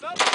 Stop.